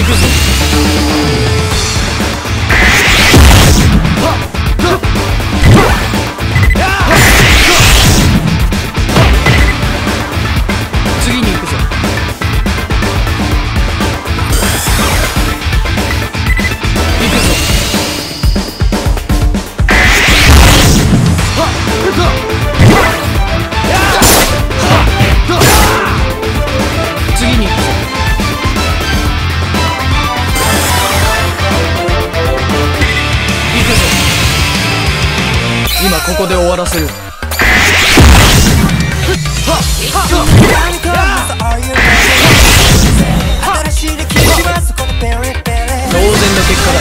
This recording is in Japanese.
because ここで終わらせる当然の結果だ。